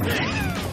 Yeah!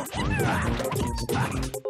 Bye.